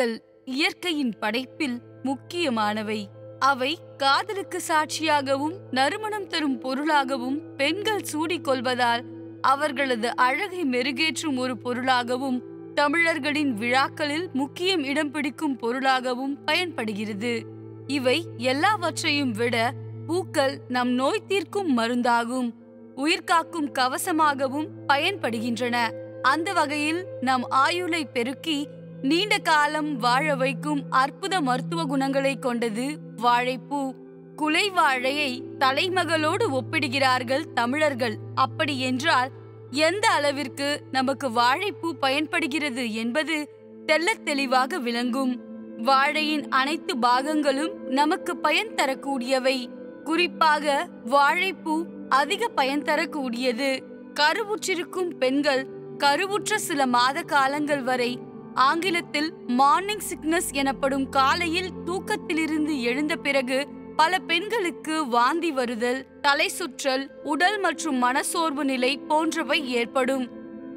பூக்கள் இயற்கையின் படைப்பில் முக்கியமானவை. அவை காதலுக்கு சாட்சியாகவும் நறுமணம் தரும் பொருளாகவும் பெண்கள் சூடிக்கொள்வதால் அவர்களது அழகை மெருகேற்றும் ஒரு பொருளாகவும் தமிழர்களின் விழாக்களில் முக்கியம் இடம் பிடிக்கும் பொருளாகவும் பயன்படுகிறது. இவை எல்லாவற்றையும் விட பூக்கள் நம் நோய் தீர்க்கும் மருந்தாகும் உயிர்காக்கும் கவசமாகவும் பயன்படுகின்றன. அந்த வகையில் நம் ஆயுளை பெருக்கி நீண்ட காலம் வாழ வைக்கும் அற்புத மருத்துவ குணங்களை கொண்டது வாழைப்பூ. குலை வாழையை தலைமகளோடு ஒப்பிடுகிறார்கள் தமிழர்கள். அப்படி என்றால் எந்த அளவிற்கு நமக்கு வாழைப்பூ பயன்படுகிறது என்பது தெள்ளத் தெளிவாக விளங்கும். வாழையின் அனைத்து பாகங்களும் நமக்கு பயன் தரக்கூடியவை. குறிப்பாக வாழைப்பூ அதிக பயன் தரக்கூடியது. கருவுற்றிருக்கும் பெண்கள் கருவுற்ற சில மாத காலங்கள் வரை ஆங்கிலத்தில் மார்னிங் சிக்னஸ் எனப்படும் காலையில் தூக்கத்திலிருந்து எழுந்த பிறகு பல பெண்களுக்கு வாந்தி வருதல் தலை சுற்றல் உடல் மற்றும் மனசோர்வு நிலை போன்றவை ஏற்படும்.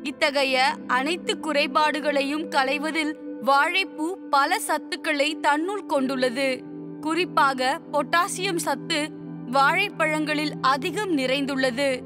இத்தகைய அனைத்து குறைபாடுகளையும் களைவதில் வாழைப்பூ பல சத்துக்களை தன்னுள் கொண்டுள்ளது. குறிப்பாக பொட்டாசியம் சத்து வாழைப்பழங்களில் அதிகம் நிறைந்துள்ளது.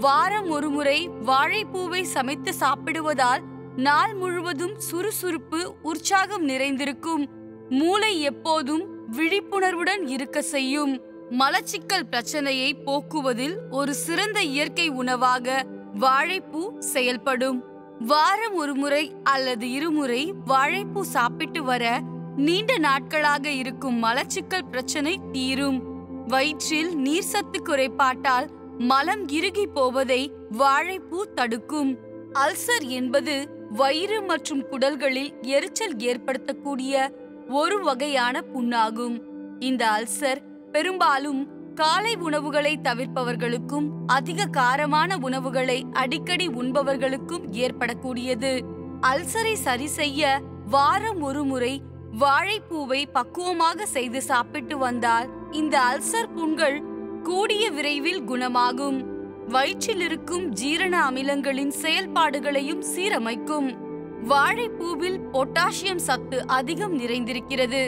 வாரம் ஒருமுறை வாழைப்பூவை சமைத்து சாப்பிடுவதால் நாள் முழுவதும் சுறுசுறுப்பு உற்சாகம் நிறைந்திருக்கும். மூளை எப்போதும் விழிப்புணர்வுடன் இருக்க செய்யும். மலச்சிக்கல் பிரச்சனையை போக்குவதில் ஒரு சிறந்த இயற்கை உணவாக வாழைப்பூ செயல்படும். வாரம் ஒரு முறை அல்லது இருமுறை வாழைப்பூ சாப்பிட்டு வர நீண்ட நாட்களாக இருக்கும் மலச்சிக்கல் பிரச்சனை தீரும். வயிற்றில் நீர்சத்து குறைபாட்டால் மலம் இறுகி போவதை வாழைப்பூ தடுக்கும். அல்சர் என்பது வயிறு மற்றும் குடல்களில் எரிச்சல் ஏற்படுத்தக்கூடிய ஒரு வகையான புண்ணாகும். இந்த அல்சர் பெரும்பாலும் காலை உணவுகளை தவிர்ப்பவர்களுக்கும் அதிக காரமான உணவுகளை அடிக்கடி உண்பவர்களுக்கும் ஏற்படக்கூடியது. அல்சரை சரி செய்ய வாரம் ஒரு முறை வாழைப்பூவை பக்குவமாக செய்து சாப்பிட்டு வந்தால் இந்த அல்சர் புண்கள் கூடிய விரைவில் குணமாகும். வயிற்றில் இருக்கும் ஜீரண அமிலங்களின் செயல்பாடுகளையும் சீரமைக்கும். வாழைப்பூவில் பொட்டாசியம் சத்து அதிகம் நிறைந்திருக்கிறது.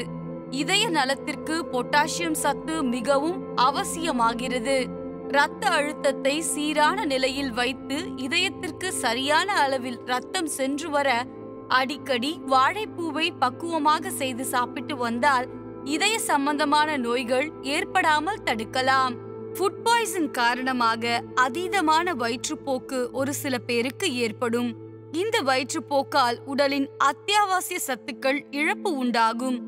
இதய நலத்திற்கு பொட்டாசியம் சத்து மிகவும் அவசியமாகிறது. இரத்த அழுத்தத்தை சீரான நிலையில் வைத்து இதயத்திற்கு சரியான அளவில் ரத்தம் சென்று வர அடிக்கடி வாழைப்பூவை பக்குவமாக செய்து சாப்பிட்டு வந்தால் இதய சம்பந்தமான நோய்கள் ஏற்படாமல் தடுக்கலாம். ஃபுட் பாய்சன் காரணமாக அதீதமான வயிற்றுப்போக்கு ஒரு சில பேருக்கு ஏற்படும். இந்த வயிற்றுப்போக்கால் உடலின் அத்தியாவசிய சத்துக்கள் இழப்பு உண்டாகும்.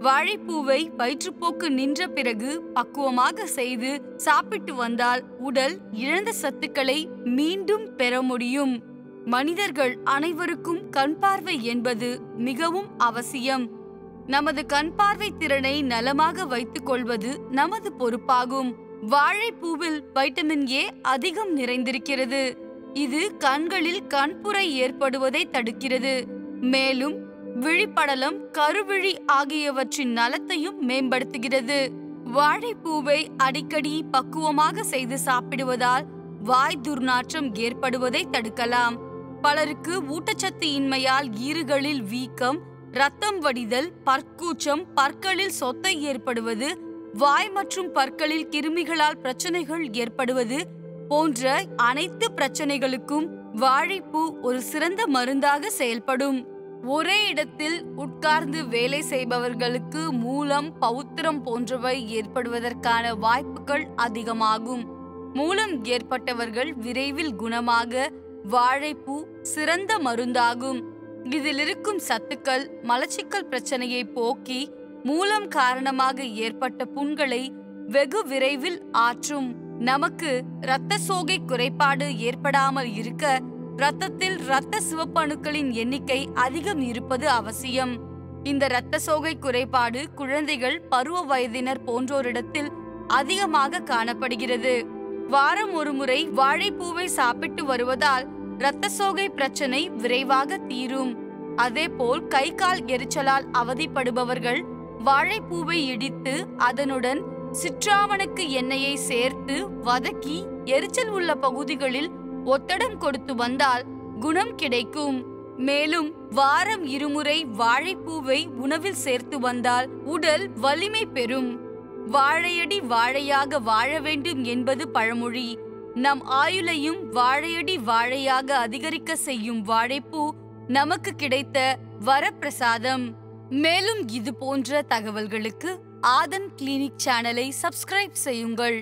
வாழைப்பூவை வயிற்றுப்போக்கு நின்ற பிறகு பக்குவமாக செய்து சாப்பிட்டு வந்தால் உடல் இழந்த சத்துக்களை மீண்டும் பெற முடியும். மனிதர்கள் அனைவருக்கும் கண் பார்வை என்பது மிகவும் அவசியம். நமது கண் பார்வை திறனை நலமாக வைத்துக் கொள்வது நமது பொறுப்பாகும். வாழைப்பூவில் வைட்டமின் ஏ அதிகம் நிறைந்திருக்கிறது. இது கண்களில் கண்புரை ஏற்படுவதை தடுக்கிறது. மேலும் விழிப்படலம் கருவிழி ஆகியவற்றின் நலத்தையும் மேம்படுத்துகிறது. வாழைப்பூவை அடிக்கடி பக்குவமாக செய்து சாப்பிடுவதால் வாய் துர்நாற்றம் ஏற்படுவதை தடுக்கலாம். பலருக்கு ஊட்டச்சத்து இன்மையால் ஈறுகளில் வீக்கம் ரத்தம் வடிதல் பற்கூச்சம் பற்களில் சொத்தை ஏற்படுவது வாய் மற்றும் பற்களில் கிருமிகளால் பிரச்சனைகள் ஏற்படுவது போன்ற அனைத்து பிரச்சனைகளுக்கும் வாழைப்பூ ஒரு சிறந்த மருந்தாக செயல்படும். ஒரே இடத்தில் உட்கார்ந்து வேலை செய்பவர்களுக்கு மூலம் பௌத்திரம் போன்றவை ஏற்படுவதற்கான வாய்ப்புகள் அதிகமாகும். மூலம் ஏற்பட்டவர்கள் விரைவில் குணமாக வாழைப்பூ சிறந்த மருந்தாகும். இதில் இருக்கும் சத்துக்கள் மலச்சிக்கல் பிரச்சனையை போக்கி மூலம் காரணமாக ஏற்பட்ட புண்களை வெகு விரைவில் ஆற்றும். நமக்கு இரத்த சோகை குறைபாடு ஏற்படாமல் இருக்க இரத்தத்தில் இரத்த சிவப்பணுக்களின் எண்ணிக்கை அதிகம் இருப்பது அவசியம். இந்த இரத்த சோகை குறைபாடு குழந்தைகள் பருவ வயதினர் போன்றோரிடத்தில் அதிகமாக காணப்படுகிறது. வாரம் ஒரு முறை வாழைப்பூவை சாப்பிட்டு வருவதால் இரத்த சோகை பிரச்சனை விரைவாக தீரும். அதேபோல் கை கால் எரிச்சலால் அவதிப்படுபவர்கள் வாழைப்பூவை இடித்து அதனுடன் சிற்றாவணுக்கு எண்ணெயை சேர்த்து வதக்கி எரிச்சல் உள்ள பகுதிகளில் ஒத்தடம் கொடுத்து வந்தால் குணம் கிடைக்கும். மேலும் வாரம் இருமுறை வாழைப்பூவை உணவில் சேர்த்து வந்தால் உடல் வலிமை பெறும். வாழையடி வாழையாக வாழ வேண்டும் என்பது பழமொழி. நம் ஆயுளையும் வாழையடி வாழையாக அதிகரிக்க செய்யும் வாழைப்பூ நமக்கு கிடைத்த வரப்பிரசாதம். மேலும் இது போன்ற தகவல்களுக்கு ஆதன் கிளினிக் சேனலை சப்ஸ்கிரைப் செய்யுங்கள்.